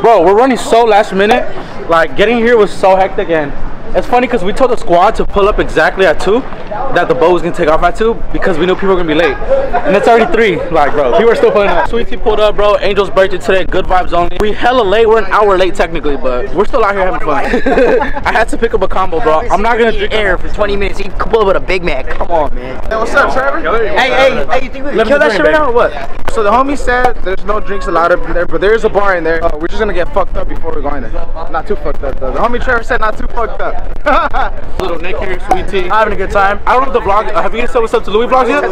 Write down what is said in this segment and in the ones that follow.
Bro, we're running so last minute. Like getting here was so hectic and it's funny because we told the squad to pull up exactly at 2 that the boat was going to take off at 2 because we knew people were going to be late. And it's already 3. Like, bro, people are still pulling up. Sweet Tea pulled up, bro. Angel's birthday today. Good vibes only. We hella late. We're an hour late technically, but we're still out here having fun. I had to pick up a combo, bro. I'm not going to drink air for 20 minutes. You pull up with a Big Mac. Come on, man. Hey, what's up, Trevor? Hey, hey, hey, you think we can kill that shit right now or what? So the homie said there's no drinks allowed up in there, but there is a bar in there. Uh, we're just gonna get fucked up before we go in there. Not too fucked up though. The homie Trevor said not too fucked up. Little Nick here, Sweet Tea. Having a good time. I don't know if the vlog, uh, have you said what's up to Louis vlogs yet?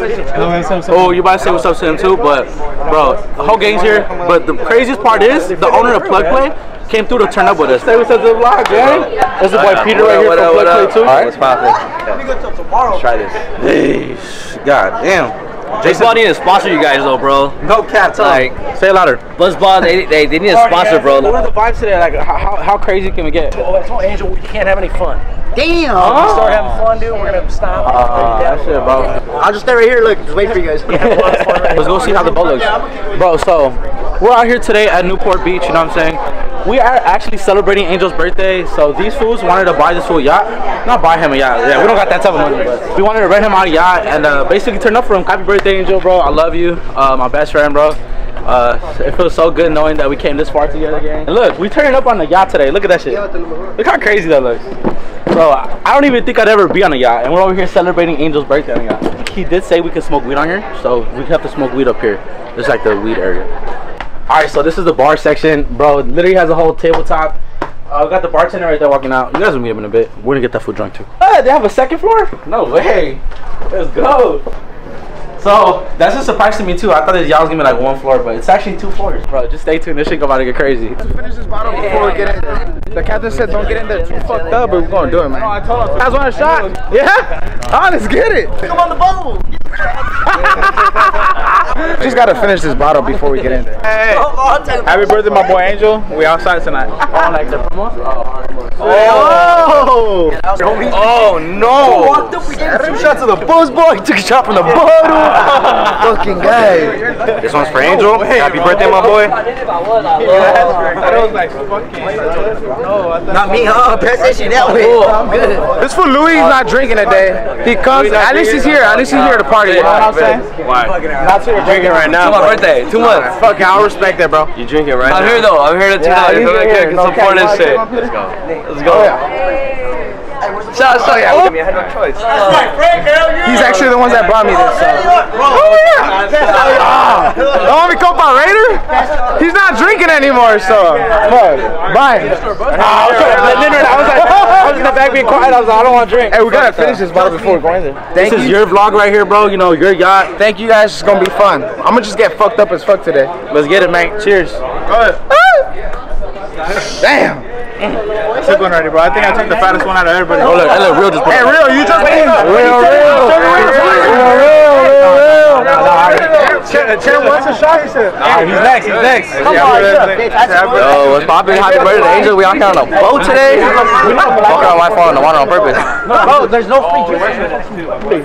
Oh, you about to say what's up to him too, but bro, the whole gang's here. But the craziest part is the owner of Plug Play came through to turn up with us. Say what's up to the vlog, gang. That's the boy Peter right here from Plug Play too. Alright, what's poppin'? Let's try this. Hey, god damn. Jason Ball need to sponsor you guys though, bro. No cap, tell Like, Say it louder. Buzz Ball, they, they, they need a sponsor, bro. What are the vibes today? Like, how, how, how crazy can we get? Oh, I told Angel we can't have any fun. Damn. We start having fun, dude. We're gonna stop. Uh, that shit, bro. I'll just stay right here. Look, just wait for you guys. Let's go see how the boat looks. Bro, so we're out here today at Newport Beach, you know what I'm saying? We are actually celebrating Angel's birthday, so these fools wanted to buy this fool yacht. Not buy him a yacht, yeah, we don't got that type of money, but we wanted to rent him out a yacht and uh, basically turn up for him. Happy birthday, Angel, bro. I love you. Uh, my best friend, bro. Uh, it feels so good knowing that we came this far together, gang. And look, we turning up on the yacht today. Look at that shit. Look how crazy that looks. Bro, I I don't even think I'd ever be on a yacht, and we're over here celebrating Angel's birthday on a yacht. He did say we could smoke weed on here, so we have to smoke weed up here. It's like the weed area. All right, so this is the bar section, bro. It literally has a whole tabletop. Uh, we got the bartender right there walking out. You guys will meet him in a bit. We're gonna get that food drunk too. Hey, they have a second floor? No way. Let's go. So that's a surprise to me too. I thought this yacht was gonna be like one floor, but it's actually two floors, bro. Just stay tuned. This shit about to get crazy. Let's finish this bottle before we get in there. The captain said don't get in there too fucked up, but we're gonna do it, man. I told him. Guys want a shot? Yeah? Let's get it. Come on the boat. Just gotta finish this bottle before we get in there. Hey. Happy birthday, my boy Angel. We outside tonight. Oh, like the? Oh! Oh, no! Walked up, we gave him Two shots of the buzz ball. He took a shot from the bottle. Fucking guy. This one's for Angel. Happy birthday, my boy. Not me, huh? Pass that shit that way. I'm good. This for Louis. He's not drinking today. He comes. At least he's here. At least he's here to party. You know what I'm saying? Why? You're drinking right now. It's my birthday. Two months. Fuck it. I'll respect that, bro. You drinking right I'm now. here though. I'm here to turn Yeah, out. he's I'm here. here to No support cap. this shit. Come up here. Let's go. Let's Oh, go. yeah. Shout, shout, Yeah, oh, look me. I had no choice. He's actually the ones that brought me this. So. Oh yeah. Ah, The homie Copa Raider. He's not drinking anymore. So. Fuck. Bye. Ah, I was, trying- Leonard, I was like, I was in the back being quiet. I was like, I don't want to drink. Hey, we gotta finish this bottle before we go in there. Thank This is your vlog right here, bro. You know, your yacht. Thank you guys. It's gonna be fun. I'm gonna just get fucked up as fuck today. Let's get it, man. Cheers. Go ahead. Damn. Took one already, bro. I think I took the fattest one out of everybody. Oh, look, hey, look, real just put Hey, real, you just real, real, real, real, real. real. Chen wants a shot. He said. Ah, he's next. He's next. Come on, Yo, what's poppin'? Happy birthday, Angel. We out here on a boat today. Walking on my phone on the water on purpose. Bro, there's no free drinks.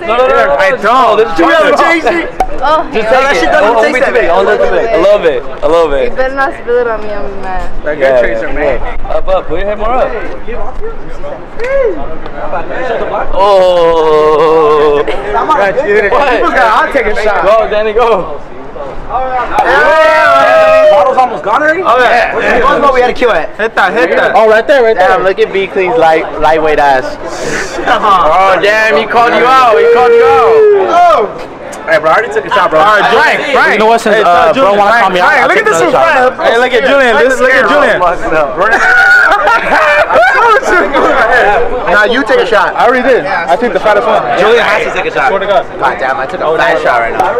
I don't. This Two other chasing. Oh, Just hell oh, take it. yeah. Don't don't taste it. Don't taste it. I love it. I love You better not spill it on me, I'm mad. That good tracer, man. Up, up. Put your head more up. Oh. What? I'll take a shot. Go, Danny, go. Bottle's almost gone already? Oh, yeah. Where's the boat we had to kill at? Hit that, hit that. Oh, right there, right there. look at Bkleaan's light, lightweight ass. Oh, damn, he called you out. He called you out. Oh. Hey, bro, I already took a shot, bro. All right, Frank, Frank. You know what? Since uh, bro wanna call me out, I'll Look take at this one, shot. Frank. Hey, look at Julian. This, look at Julian. Now you take a shot. I already did. I took the fattest one. Julian has to take a shot. Swear to God. God damn, I took a fat shot right now.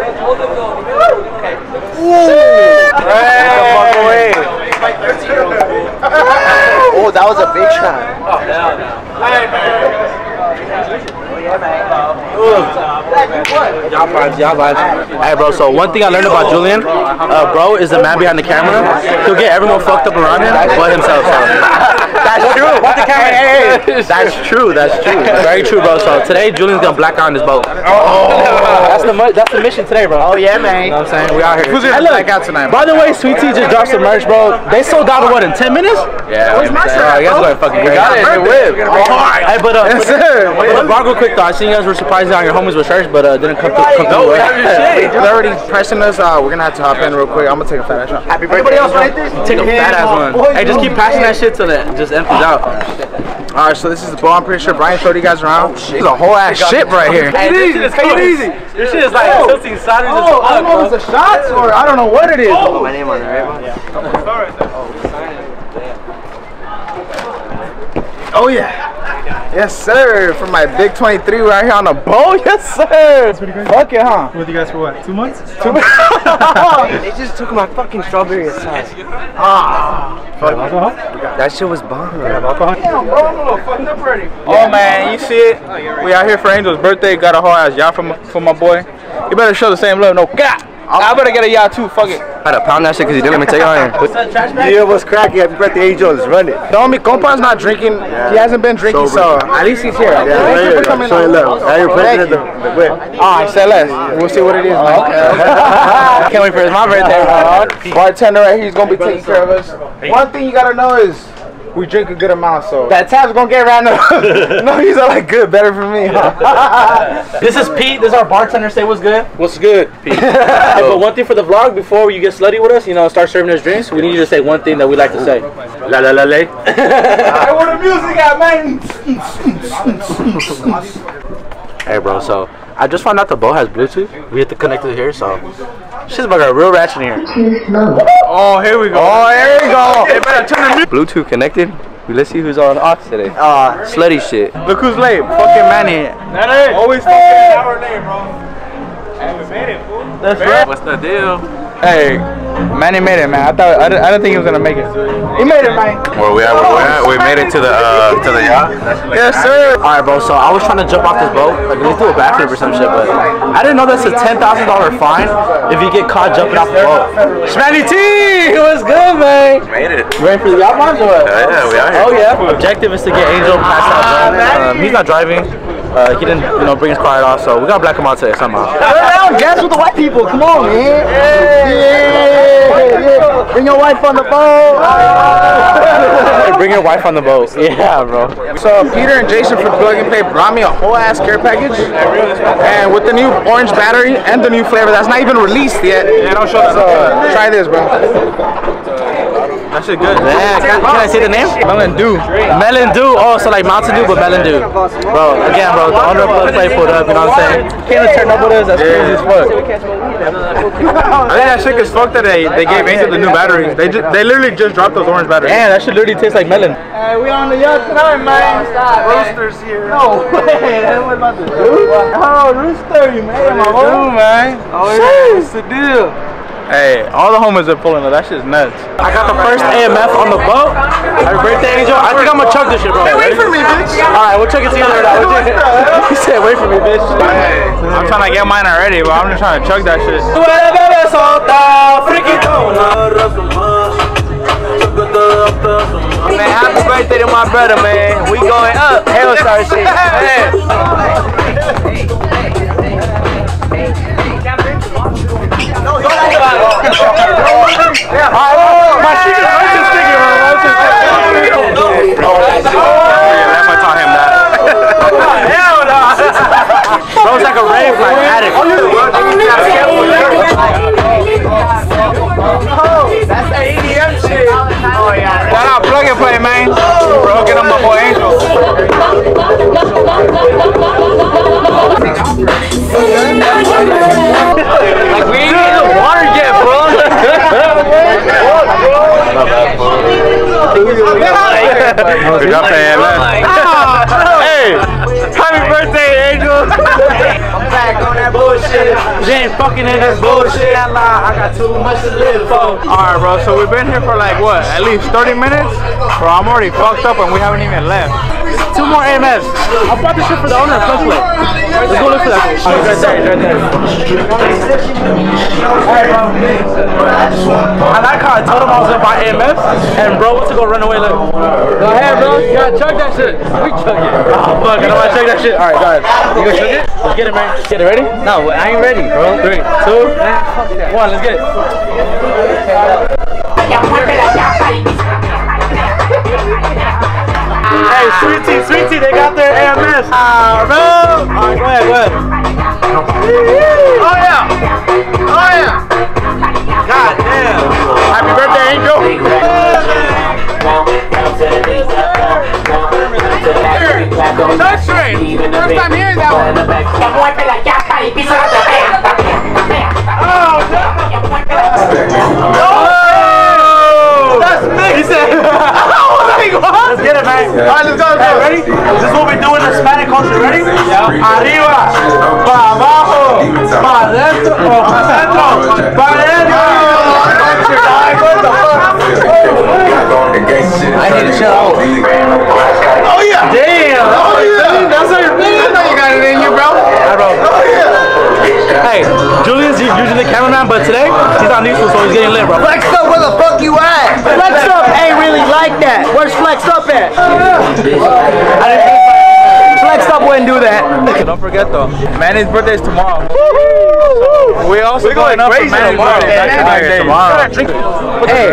Oh, that was a big shot. Hey, bro, so one thing I learned about Julian, uh, bro, is the man behind the camera. He'll get everyone fucked up around him, but himself. So. That's true. What the camera? Hey, hey, that's true. That's true. Very true, bro. So today, Julian's gonna black out on this boat. Oh, That's the that's the mission today, bro. Oh yeah, man. You know what I'm saying? We out here. Who's gonna Hey, look, black out tonight? By the way, Sweet Tea just dropped some merch, bro. They sold out in what in 10 minutes? Yeah. Where's my shirt? Oh, you guys going fucking We got it in the whip. Hey, but uh, Yes, sir. but the vlog real quick though. I seen you guys were surprised on your homies with shirts, but uh, didn't come through. Come through. They're already pressing us. Uh, we're gonna have to hop in real quick. I'm gonna take a fat ass shot. Happy birthday. else right there? Take a fat ass one. Hey, just keep passing that shit till it just empties out. All right, so this is the bowl. I'm pretty sure Brian showed you guys around. This is a whole ass ship right here. Hey, this shit is take it easy. This shit is like tilting sideways Oh, I don't know if it's a shot or I don't know what it is. Put my name on it, right? Oh yeah. Yes, sir. For my big 23 right here on the boat. Yes, sir. Fuck it, huh? With you guys for what? Two months? Two months. They just took my fucking strawberry aside. Ah. Alcohol? That shit was bomb. Alcohol? Oh man, you see it? We out here for Angel's birthday. Got a whole ass yacht for my, for my boy. You better show the same love. No, God. I better get a yacht too. Fuck it. Had to pound that shit because he didn't let me take it on here. Yeah, what's cracking? Happy birthday, Angels. Run it. The homie Compa's not drinking. He hasn't been drinking, so at least he's here. Thank you for coming Showing out. love. Now you're Thank you. the, the whip. Ah, Alright, say less. We'll see what it is. man. Can't wait for it's my birthday, bro. Bartender right here, he's gonna be taking care of us. One thing you gotta know is we drink a good amount, so that tab's gonna get random. no, he's all like good, better for me. This is Pete. This is our bartender. Say what's good. What's good, Pete? Hey, but one thing for the vlog before you get slutty with us, you know, start serving us drinks. We need you to say one thing that we like to say. La la la la. Hey, where the music at, man? Hey, bro. So I just found out the boat has Bluetooth. We have to connect it here, so shit's about a real ratchet here. Oh, here we go. Oh, here we go. Hey, better turn the. Bluetooth connected. Let's see who's on off today. Uh, Slutty shit. Look who's late. Fucking Manny. Always fucking our name, bro. That's right. What's the deal? Hey, Manny made it, man. I thought I didn't, I didn't think he was gonna make it. He made it, man. Where we at? Where we at? We made it to the uh to the yacht. Yes, sir. All right, bro. So I was trying to jump off this boat, like we do a backflip or some shit, but I didn't know that's a ten thousand dollar fine if you get caught jumping off the boat. Smanny T, it was good, man? Made it. You ready for the yacht launch or what? Yeah, we out here. Oh yeah. Objective is to get Angel passed out drunk. Um, he's not driving. Uh, he didn't, you know, bring his car at all, so we gotta black him out today somehow. around, dance with the white people. Come on, man. Yeah, yeah. Bring your wife on the boat. Hey, bring your wife on the boat. Yeah, bro. So Peter and Jason from Plug and Play brought me a whole ass care package, and with the new orange battery and the new flavor that's not even released yet. Yeah, don't show that. So try this, bro. That shit good. Yeah, can, can I say the name? Oh, melon Dew. Melon Dew. Oh, so like Mountain Dew, but Melon Dew. Bro, again, bro, the owner of Plug Play pulled up, you know what I'm saying? Came to turn up with us, that's crazy as fuck. I think that shit is fucked that they, they gave Angel the new batteries. They just, they literally just dropped those orange batteries. Damn, that shit literally tastes like melon. Hey, we on the yacht tonight, man. Roosters here. No way. What about the Oh, Rooster, you made him, my boy. man. Oh, yeah. What's the deal? Hey, all the homies are pulling up. That shit's nuts. I got the first AMF on the boat. Happy birthday, Angel. I think I'm gonna chug this shit, bro. Hey, wait for me, bitch. All right, we'll chug it together. Now. He said, wait for me, bitch. I'm trying to get mine already, but I'm just trying to chug that shit. Man, happy birthday to my brother, man. We going up. Hell star shit. Hey. That so much Alright, bro, so we've been here for like what? At least 30 minutes? Bro, I'm already fucked up and we haven't even left. Two more AMFs. I bought this shit for the owner of Flex Let's go look for that. It's right there. Right there. I like how I told him I was gonna buy AMFs, and bro went to go run away. Like, go ahead, bro. You gotta chug that shit. We chug it. Oh fuck, I don't wanna chug that shit. All right, go ahead. You gonna chug it? Let's get it, man. Get it ready? No, I ain't ready, bro. Three, two, one. Let's get it. Hey, Sweetie, Sweetie, they got their AMS. Ah, bro. All right, go ahead, go ahead. Oh yeah! Oh yeah! God damn. Happy birthday, Angel! Touch train! First time hearing that one! Oh! That's me. He said, Let's get it, man. Alright, let's go, let's go. ready? This is what we do in the Spanish culture. Ready? Yeah. Arriba, pa abajo, pa adentro, o pa centro, pa adentro. Don't Manny's birthday is tomorrow. We also going up for crazy Manny's tomorrow. birthday. Yeah, Manny's birthday tomorrow. tomorrow. Hey,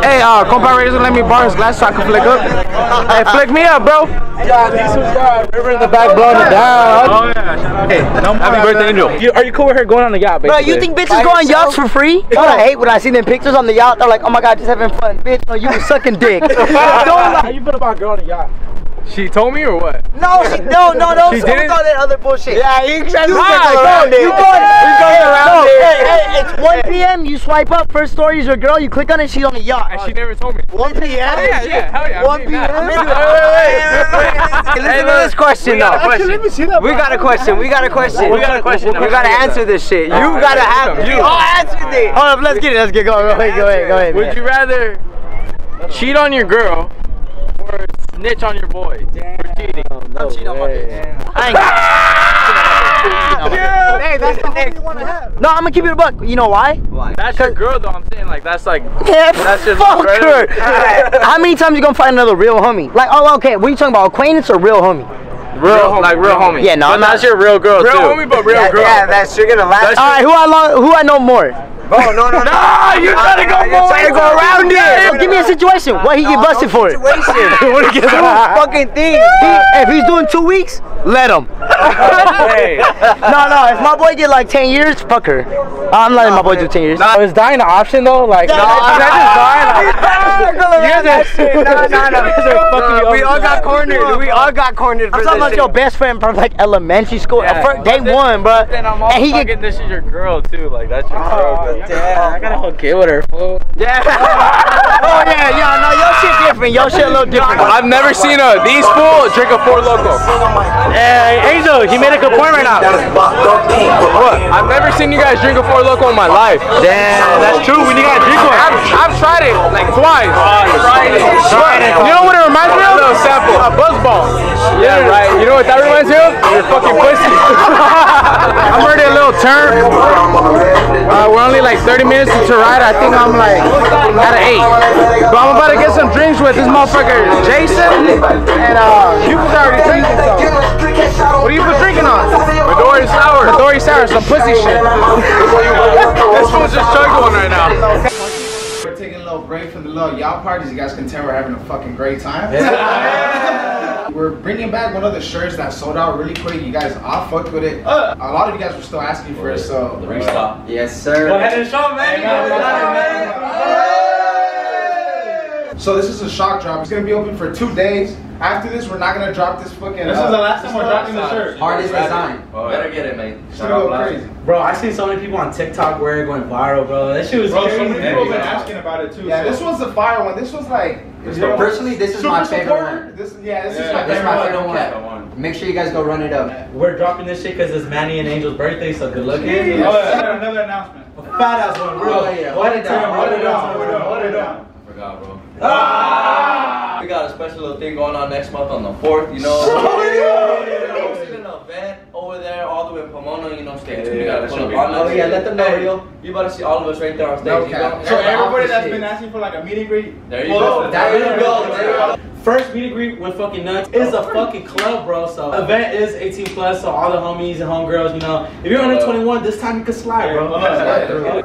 hey, uh, compa Raiders gonna let me borrow his glass so I can flick up. Hey, flick me up, bro. Yeah, River in the back blowing it down. Oh yeah. Hey, no more. Happy birthday, Angel. You, are you cool with her going on the yacht, Bro, you think bitches go on yachts for free? That's what I hate when I see them pictures on the yacht. They're like, oh my god, just having fun. Bitch, no, you was sucking dick. Don't How lie. you feel about girl on the yacht? She told me or what? No, she, no, no, no. She She didn't? all that other bullshit. Yeah, you just You right, around it. You going, We going around no, it. Hey, hey, it's 1 p.m. You swipe up. First story is your girl. You click on it. She's on the yacht. And she never told me. 1 p.m. Yeah, yeah, hell yeah. 1 p.m. Wait, wait, wait, wait. Listen to this question though. Let me see that. We got a question. We got a question. We got a question. You gotta answer this shit. You gotta have. You all answer this. Hold up, let's get it. Let's get going. Go ahead, go ahead, go ahead. Would you rather cheat on your girl or snitch on your boy for cheating? I'm cheating on my bitch. I ain't Hey, that's the one you want to have. No, I'm gonna keep it a buck. You know why? Why? That's your girl though. I'm saying like that's like Yeah, That's just fuck right. her. How many times you gonna find another real homie? Like, oh, okay. What are you talking about? Acquaintance or real homie? real, like real homie. Yeah, no, but I'm that's not- your real girl Real too. homie, but real girl. Yeah, that's you're gonna laugh. All right, who I long, who I know more? Oh no no no! Ah, you trying to go You're more? trying to go around Yo, it. give me a situation. What he get busted for? it? What he get Two fucking things. He- if he's doing two weeks, let him. Hey. No, no. If my boy get like ten years, fuck her. I'm letting my boy do ten years. No, is dying an option though? Like, no, no, is that just dying? Like, You guys are no no no. You guys are fucking me up. We all got cornered. We all got cornered I'm talking about your best friend from like elementary school, Yeah. fir- day But then- one, bro. Then I'm all And he fucking. get This is your girl too. Like that's your oh, girl. bro. Damn, I gotta hook it with her, fool. yeah. Oh, yeah, yeah. No, your shit different. Your shit a little different. I've never seen a these fool drink a Four Loko. Hey, Angel, he made a good point right now. What? I've never seen you guys drink a Four Loko in my life. Damn, that's true. We need to drink one. I've, I've tried it like twice. Tried it. You know what it reminds me of? A little sample. A buzz ball. Yeah, right. You know what that reminds me of? Your fucking pussy. I'm already a little turn. Uh, we're only like 30 minutes into ride. I think I'm like at an 8. But I'm about to get some drinks with this motherfucker Jason. And uh, you was already drinking so. What are you was drinking on? Midori Sour. Midori Sour, some pussy shit. this fool's just chugging one right now. We're taking a little break from the little y'all parties. You guys can tell we're having a fucking great time. we're bringing back one of the shirts that sold out really quick. You guys all fucked with it. a lot of you guys were still asking for it, so The restock. Yes sir. So this is a shock drop. It's gonna be open for two days. After this, we're not gonna drop this fucking. This is the uh, last time we're dropping the shirt. Hardest design. Better get it, mate. It's gonna go crazy. Bro, I seen so many people on TikTok wear it going viral, bro. That shit was Bro, crazy. so many people been asking about it too. Yeah, so- this was the fire one. This was like Personally, this is my favorite one. This, yeah, this This is is my my favorite favorite one. Make sure you guys go run it up. We're dropping this shit because it's Manny and Angel's birthday, so good luck. Oh, yeah, another announcement. Fat ass one, real. Oh, yeah. Hold it down, hold it down. Hold it down, hold it down. Forgot, bro. Ah! We got a special little thing going on next month on the 4th, you know. We're hosting an event over there, all the way in Pomona, you know, stay tuned. We gotta pull up on Oh, yeah, let them know, Hey, Rio. You about to see all of us right there on stage. No you cap. go. So everybody that's been asking for like a meet and greet. There you go. There you go. There you go. First meet and greet with fucking nuts. It's a fucking club, bro. So event is 18 plus, so all the homies and homegirls, you know, if you're under 21, this time you can slide, bro.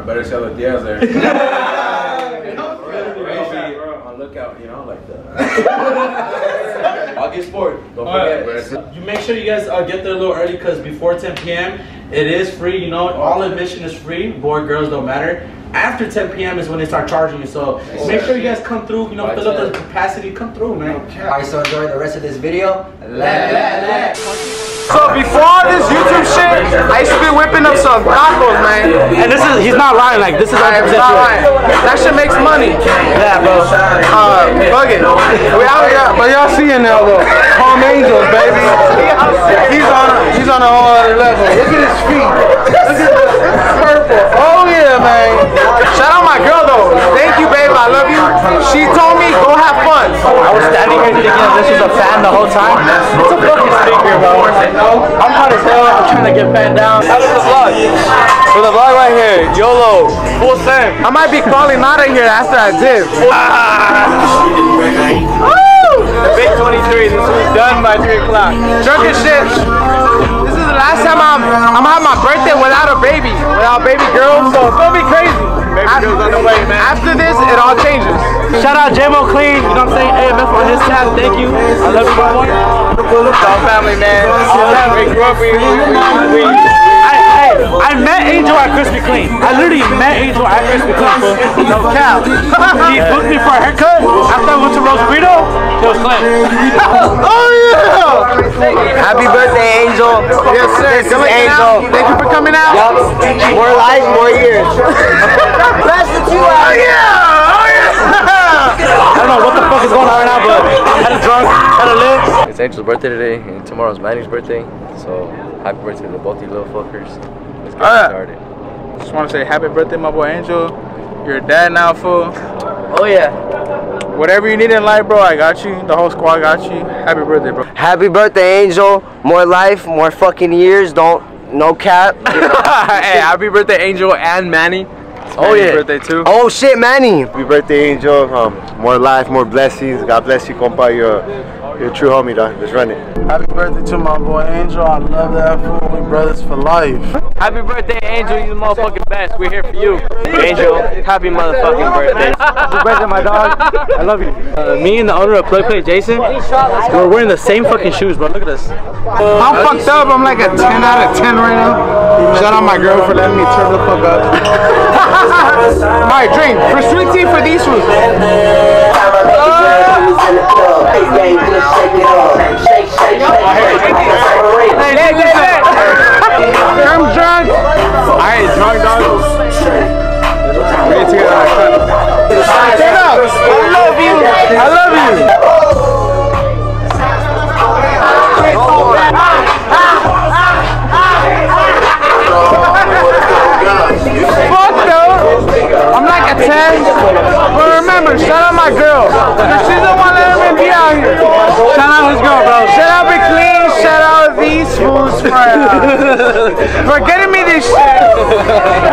Better sell the deals there. On lookout, you know, like that. August 4th. Don't forget. You make sure you guys uh, get there a little early because before 10 p.m. it is free. You know, all admission is free. Boy, girls don't matter. After 10 p.m. is when they start charging you. So make sure you guys come through. You know, fill up the capacity. Come through, man. Alright, so enjoy the rest of this video. Let, let, let. So before this YouTube shit, I used to be whipping up some tacos, man. And this is he's not lying. Like this is I am 100% not true. lying. That shit makes money. Yeah, bro. Uh, fuck it. We out here, but y'all seeing now though. Palm Angels, baby. He's on, a, he's on a whole other level. Look at his feet. Look at this. It's purple. Oh yeah, man. Shout out my girl though. Thank you, babe. I love you. She told me go have fun. I was standing here thinking that this was a fan the whole time. It's a fucking speaker, bro. I'm hot as hell. I'm trying to get fanned down. How does the vlog? For the vlog right here, YOLO, full send. I might be crawling out of here after I dip. Ah. Big 23, this was done by 3 o'clock. Drunk as shit. This is the last time I'm, I'm have my birthday without a baby, without baby girl, so it's gonna be crazy. Baby girl's on the way, man. After this, it all changes. Shout out JMO Clean. You know what I'm saying? AMF on his tab. Thank you. I love you, my boy. It's all family, man. All family. Grew up, we, we, we, we, I, met Angel at Krispy Kreme. I literally met Angel at Krispy Kreme. No cap. he booked me for a haircut. After I went to Rosarito, it was Clint. Oh yeah! Happy birthday, Angel. Yes, sir. This is Come on, Angel. Thank you for coming out. Yup. More life, more years. Best of two out. Oh yeah! I don't know what the fuck is going on right now, but hella drunk, hella lit. It's Angel's birthday today, and tomorrow's Manny's birthday. So happy birthday to both you little fuckers. Let's get Ah. started. Just want to say happy birthday, my boy Angel. You're a dad now, fool. Oh yeah. Whatever you need in life, bro, I got you. The whole squad got you. Happy birthday, bro. Happy birthday, Angel. More life, more fucking years. Don't no cap. hey, happy birthday, Angel and Manny. Oh, yeah. birthday too. Oh shit, Manny. Happy birthday, Angel. Um, more life, more blessings. God bless you, compa. You're, you're a true homie, dog. Let's run it. Happy birthday to my boy Angel. I love that fool. We brothers for life. Happy birthday, Angel. You the motherfucking best. We're here for you. Angel, happy motherfucking birthday. Happy birthday, my dog. I love you. Uh, me and the owner of Plug Play, Jason, we're wearing the same fucking shoes, bro. Look at this. I'm fucked up. I'm like a 10 out of 10 right now. Shout out my girl for letting me turn the fuck up. Alright, drink. For sweet tea for these ones. Hey,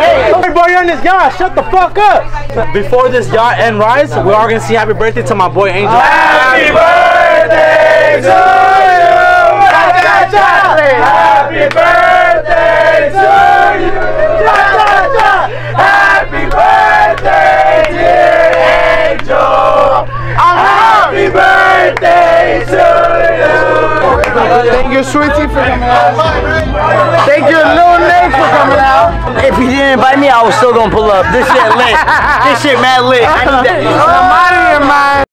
Hey, boy, on this yacht. Shut the fuck up. Before this yacht and rise, we are gonna see happy birthday to my boy Angel. Happy birthday to you. Happy birthday to you. Happy birthday, dear Angel. Happy birthday to you. Thank you, Sweetie, for coming out. Thank you, Lil Nate, for coming out. If you didn't invite me, I was still gonna pull up. This shit lit. This shit mad lit. I need that. I'm out of here, man.